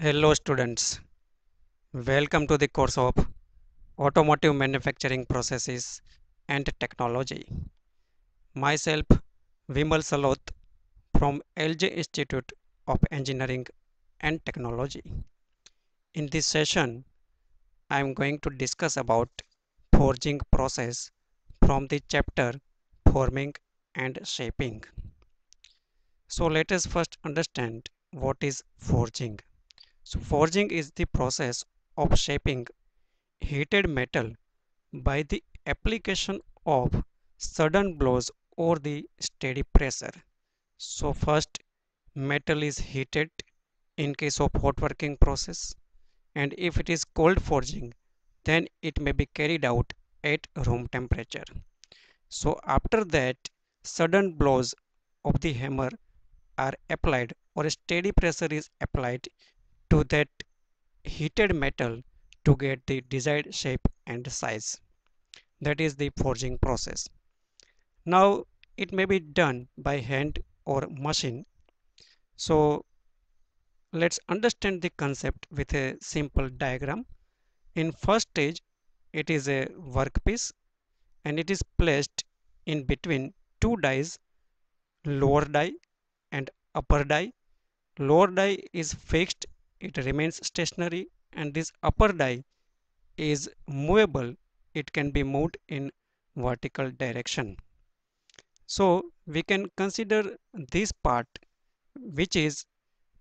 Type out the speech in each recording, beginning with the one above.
Hello students, welcome to the course of Automotive Manufacturing Processes and Technology. Myself Vimal Salot from LJ Institute of Engineering and Technology. In this session, I am going to discuss about forging process from the chapter forming and shaping. So let us first understand what is forging. So forging is the process of shaping heated metal by the application of sudden blows or the steady pressure. So first metal is heated in case of hot working process and if it is cold forging then it may be carried out at room temperature. So after that sudden blows of the hammer are applied or a steady pressure is applied to that heated metal to get the desired shape and size. That is the forging process. Now it may be done by hand or machine. So let's understand the concept with a simple diagram. In first stage it is a workpiece and it is placed in between two dies lower die and upper die. Lower die is fixed it remains stationary and this upper die is movable. It can be moved in vertical direction. So we can consider this part which is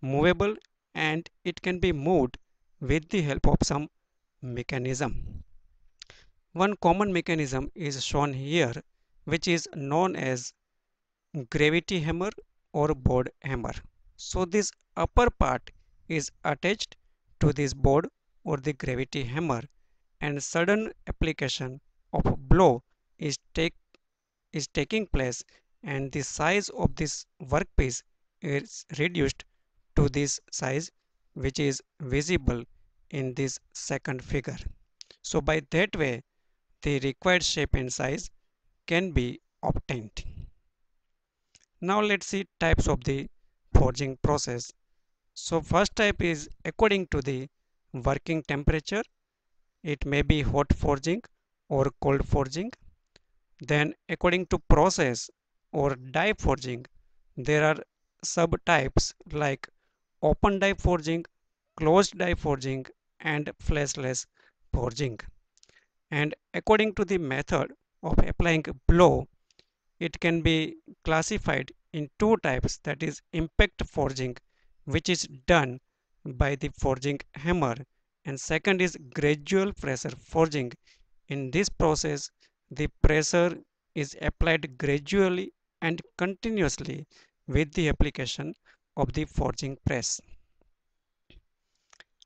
movable and it can be moved with the help of some mechanism. One common mechanism is shown here which is known as gravity hammer or board hammer. So this upper part is attached to this board or the gravity hammer and sudden application of a blow is take is taking place and the size of this workpiece is reduced to this size which is visible in this second figure. So by that way the required shape and size can be obtained. Now let's see types of the forging process so first type is according to the working temperature. It may be hot forging or cold forging. Then according to process or die forging, there are subtypes like open die forging, closed die forging and flashless forging. And according to the method of applying blow, it can be classified in two types that is impact forging which is done by the forging hammer. And second is gradual pressure forging. In this process the pressure is applied gradually and continuously with the application of the forging press.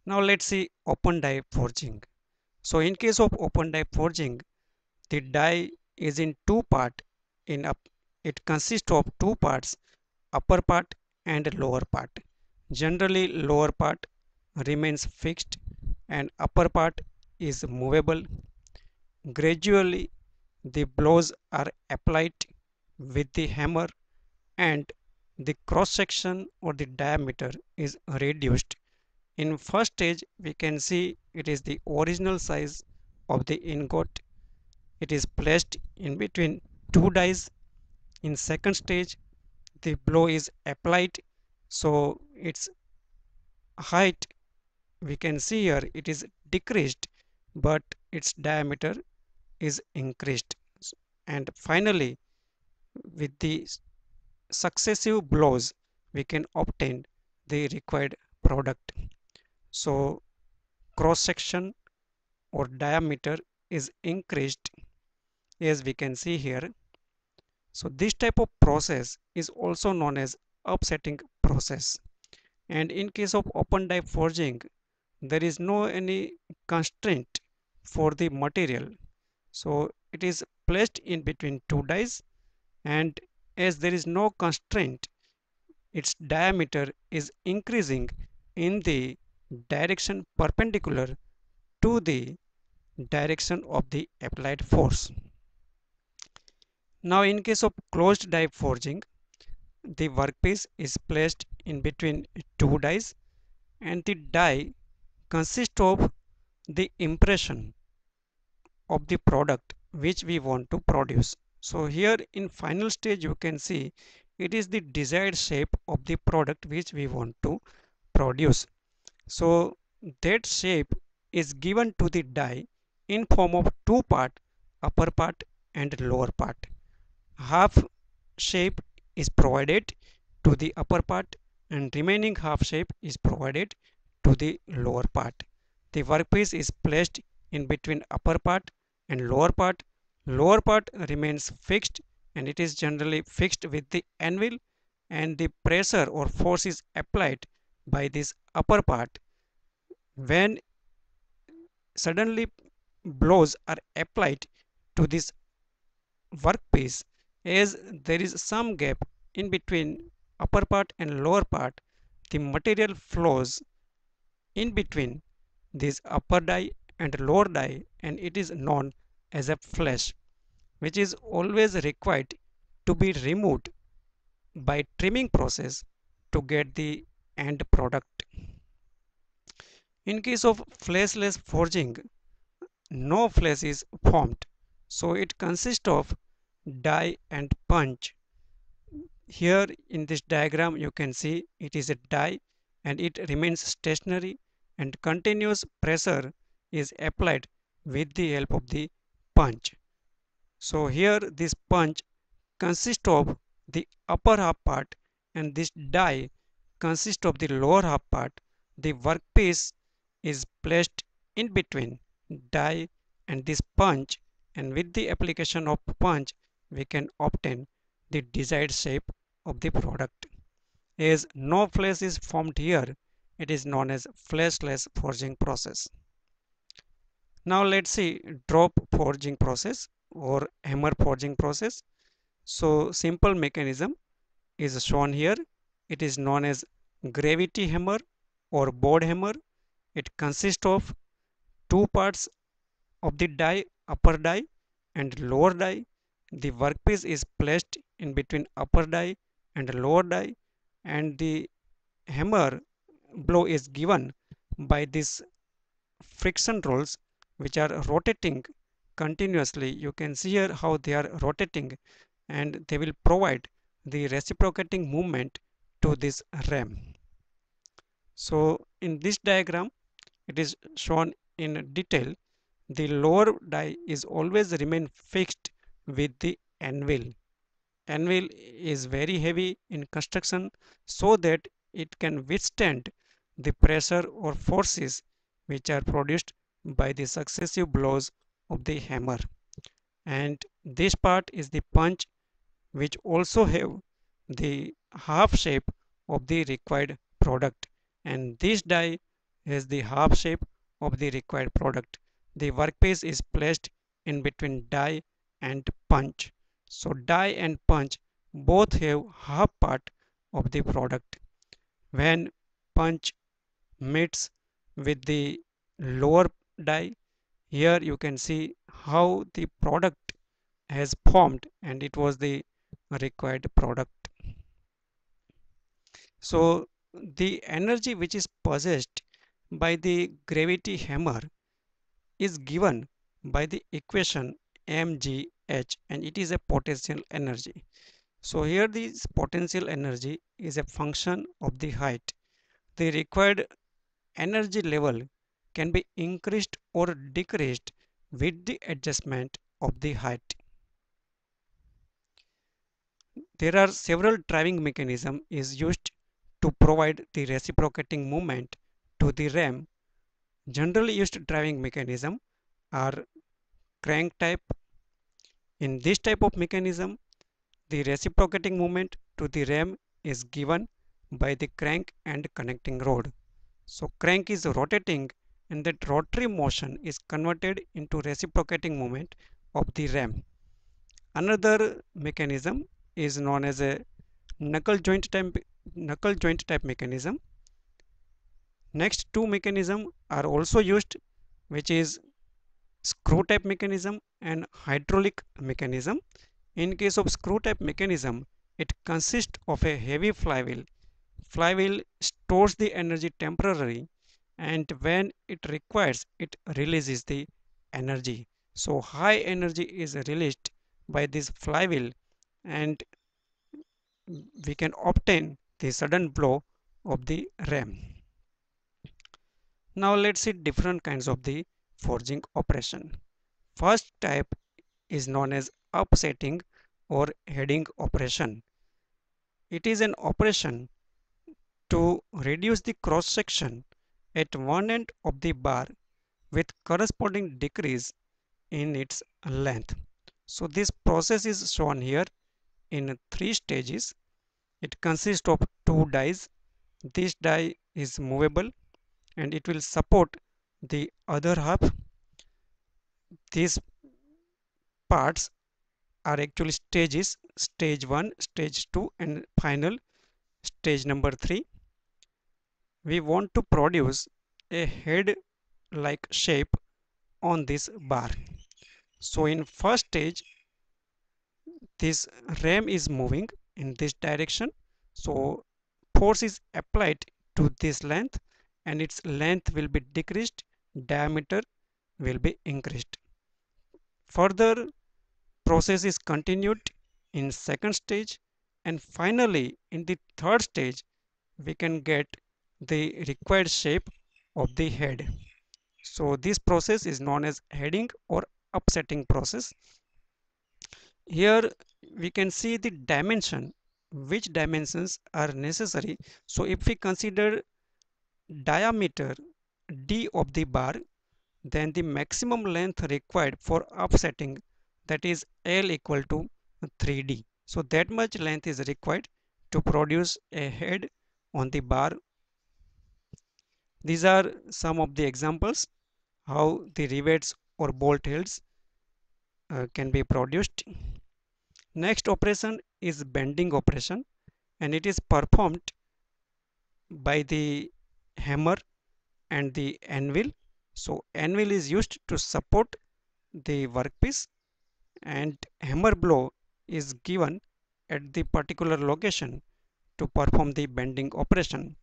Now let's see open die forging. So in case of open die forging the die is in two part. In up it consists of two parts upper part and lower part Generally lower part remains fixed and upper part is movable. Gradually the blows are applied with the hammer and the cross section or the diameter is reduced. In first stage we can see it is the original size of the ingot. It is placed in between two dies. In second stage the blow is applied so its height we can see here it is decreased but its diameter is increased. And finally with the successive blows we can obtain the required product. So cross section or diameter is increased as we can see here. So this type of process is also known as upsetting process and in case of open die forging there is no any constraint for the material so it is placed in between two dies and as there is no constraint its diameter is increasing in the direction perpendicular to the direction of the applied force. Now in case of closed die forging the workpiece is placed in between two dies and the die consists of the impression of the product which we want to produce. So here in final stage you can see it is the desired shape of the product which we want to produce. So that shape is given to the die in form of two part upper part and lower part. Half shape is provided to the upper part and remaining half shape is provided to the lower part. The workpiece is placed in between upper part and lower part. Lower part remains fixed and it is generally fixed with the anvil and the pressure or force is applied by this upper part. When suddenly blows are applied to this workpiece as there is some gap in between upper part and lower part the material flows in between this upper die and lower die and it is known as a flash which is always required to be removed by trimming process to get the end product. In case of flashless forging, no flash is formed. So it consists of die and punch. Here in this diagram you can see it is a die and it remains stationary and continuous pressure is applied with the help of the punch. So here this punch consists of the upper half part and this die consists of the lower half part. The workpiece is placed in between die and this punch and with the application of punch we can obtain the desired shape of the product. As no flash is formed here, it is known as flashless forging process. Now let's see drop forging process or hammer forging process. So simple mechanism is shown here. It is known as gravity hammer or board hammer. It consists of two parts of the die upper die and lower die. The workpiece is placed in between upper die and lower die and the hammer blow is given by this friction rolls which are rotating continuously. You can see here how they are rotating and they will provide the reciprocating movement to this ram. So in this diagram it is shown in detail. The lower die is always remain fixed with the anvil. Anvil is very heavy in construction so that it can withstand the pressure or forces which are produced by the successive blows of the hammer. And this part is the punch which also have the half shape of the required product. And this die has the half shape of the required product. The workpiece is placed in between die and punch. So die and punch both have half part of the product. When punch meets with the lower die here you can see how the product has formed and it was the required product so the energy which is possessed by the gravity hammer is given by the equation mgh and it is a potential energy so here this potential energy is a function of the height the required energy level can be increased or decreased with the adjustment of the height. There are several driving mechanism is used to provide the reciprocating movement to the ram. Generally used driving mechanism are crank type. In this type of mechanism, the reciprocating movement to the ram is given by the crank and connecting rod. So crank is rotating and that rotary motion is converted into reciprocating movement of the ram. Another mechanism is known as a knuckle joint type knuckle joint type mechanism. Next two mechanism are also used which is screw type mechanism and hydraulic mechanism. In case of screw type mechanism, it consists of a heavy flywheel. Flywheel stores the energy temporarily and when it requires it releases the energy. So high energy is released by this flywheel and we can obtain the sudden blow of the ram. Now let's see different kinds of the forging operation first type is known as upsetting or heading operation it is an operation to reduce the cross section at one end of the bar with corresponding decrease in its length. So this process is shown here in three stages. It consists of two dies. This die is movable and it will support the other half. These parts are actually stages stage 1 stage 2 and final stage number 3 we want to produce a head like shape on this bar so in first stage this ram is moving in this direction so force is applied to this length and its length will be decreased diameter will be increased further process is continued in second stage and finally in the third stage we can get the required shape of the head. So this process is known as heading or upsetting process. Here we can see the dimension, which dimensions are necessary. So if we consider diameter d of the bar, then the maximum length required for upsetting that is L equal to 3D. So that much length is required to produce a head on the bar these are some of the examples how the rivets or bolt heads uh, can be produced. Next operation is bending operation and it is performed by the hammer and the anvil. So anvil is used to support the workpiece and hammer blow is given at the particular location to perform the bending operation.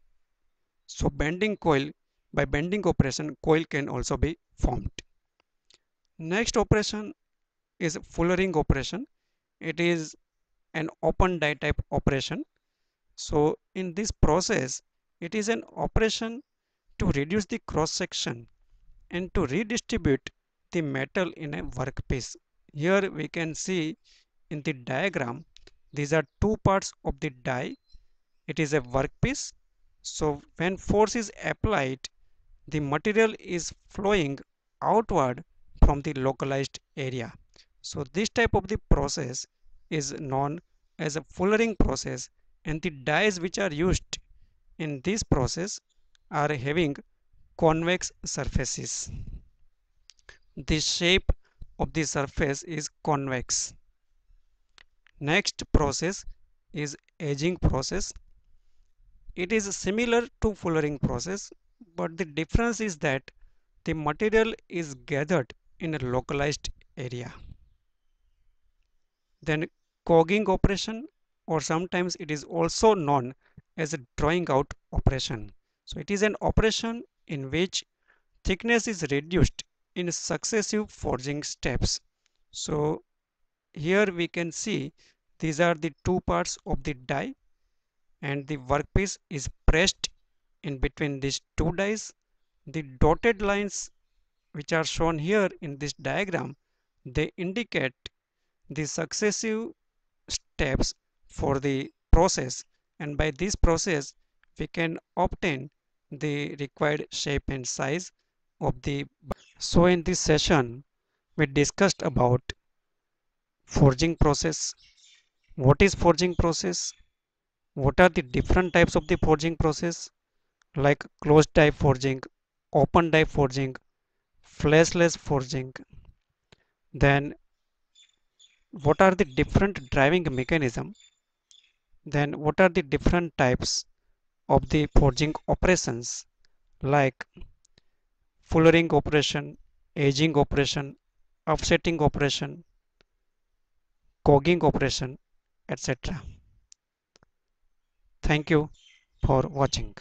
So bending coil, by bending operation, coil can also be formed. Next operation is fullering operation. It is an open die type operation. So in this process, it is an operation to reduce the cross section and to redistribute the metal in a workpiece. Here we can see in the diagram, these are two parts of the die. It is a workpiece so when force is applied, the material is flowing outward from the localized area. So this type of the process is known as a fullering process and the dies which are used in this process are having convex surfaces. The shape of the surface is convex. Next process is edging process it is similar to fullering process, but the difference is that the material is gathered in a localized area. Then cogging operation or sometimes it is also known as a drawing out operation. So it is an operation in which thickness is reduced in successive forging steps. So here we can see these are the two parts of the die and the workpiece is pressed in between these two dies. The dotted lines which are shown here in this diagram they indicate the successive steps for the process and by this process we can obtain the required shape and size of the so in this session we discussed about forging process. What is forging process? What are the different types of the forging process? Like closed die forging open die forging flashless forging. Then what are the different driving mechanism? Then what are the different types of the forging operations like fullering operation edging operation upsetting operation cogging operation etc Thank you. for watching.